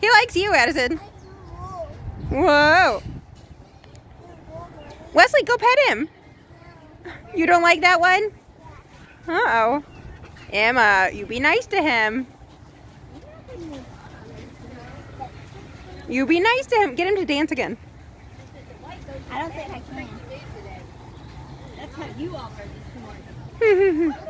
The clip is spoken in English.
He likes you, Addison. Whoa. Wesley, go pet him. You don't like that one? Uh-oh. Emma, you be nice to him. You be nice to him. Get him to dance again. I don't think I can. That's how you all are this morning.